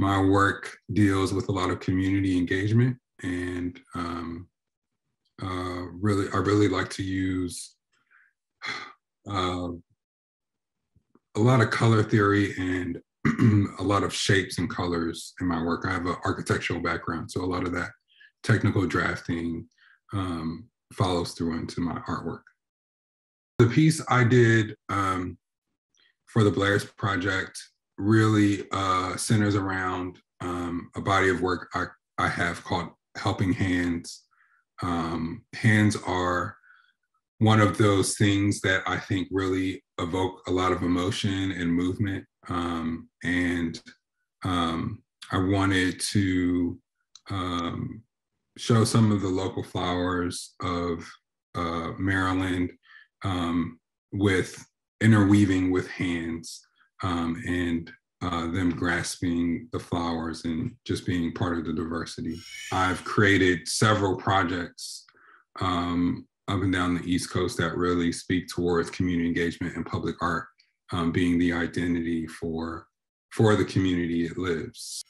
my work deals with a lot of community engagement and um, uh, really, I really like to use uh, a lot of color theory and a lot of shapes and colors in my work. I have an architectural background, so a lot of that technical drafting um, follows through into my artwork. The piece I did um, for the Blair's Project really uh, centers around um, a body of work I, I have called Helping Hands. Um, hands are one of those things that I think really evoke a lot of emotion and movement. Um, and um, I wanted to um, show some of the local flowers of uh, Maryland um, with interweaving with hands um, and uh, them grasping the flowers and just being part of the diversity. I've created several projects um, up and down the East Coast that really speak towards community engagement and public art um, being the identity for for the community it lives.